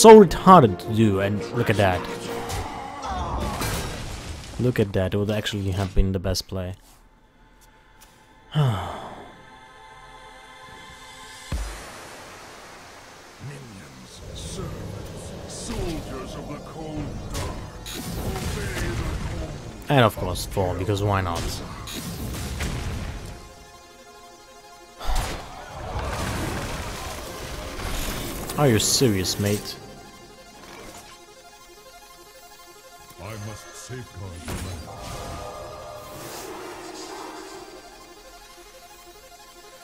so retarded to do, and look at that. Look at that, it would actually have been the best play. Minions, servants, soldiers of the cold dark. Obey the And of course, Thor, because why not? Are you serious, mate? I must safeguard land.